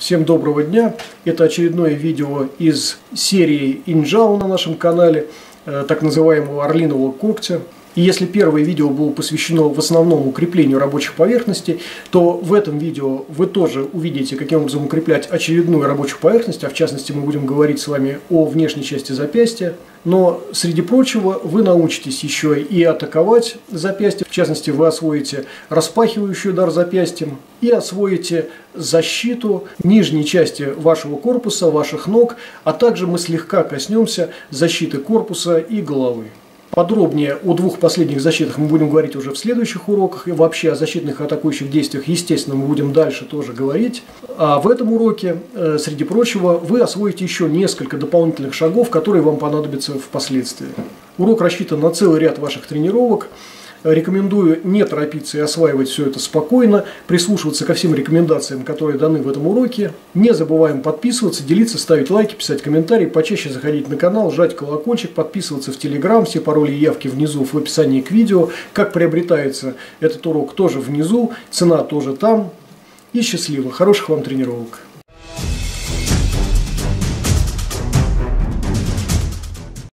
Всем доброго дня! Это очередное видео из серии Инжау на нашем канале, э, так называемого орлинового когтя. И если первое видео было посвящено в основном укреплению рабочих поверхностей, то в этом видео вы тоже увидите, каким образом укреплять очередную рабочую поверхность, а в частности мы будем говорить с вами о внешней части запястья. Но, среди прочего, вы научитесь еще и атаковать запястье. В частности, вы освоите распахивающий удар запястьем и освоите защиту нижней части вашего корпуса, ваших ног, а также мы слегка коснемся защиты корпуса и головы. Подробнее о двух последних защитах мы будем говорить уже в следующих уроках. И вообще о защитных и атакующих действиях, естественно, мы будем дальше тоже говорить. А в этом уроке, э, среди прочего, вы освоите еще несколько дополнительных шагов, которые вам понадобятся впоследствии. Урок рассчитан на целый ряд ваших тренировок. Рекомендую не торопиться и осваивать все это спокойно, прислушиваться ко всем рекомендациям, которые даны в этом уроке. Не забываем подписываться, делиться, ставить лайки, писать комментарии, почаще заходить на канал, жать колокольчик, подписываться в Телеграм, все пароли и явки внизу в описании к видео. Как приобретается этот урок тоже внизу, цена тоже там. И счастливо, хороших вам тренировок!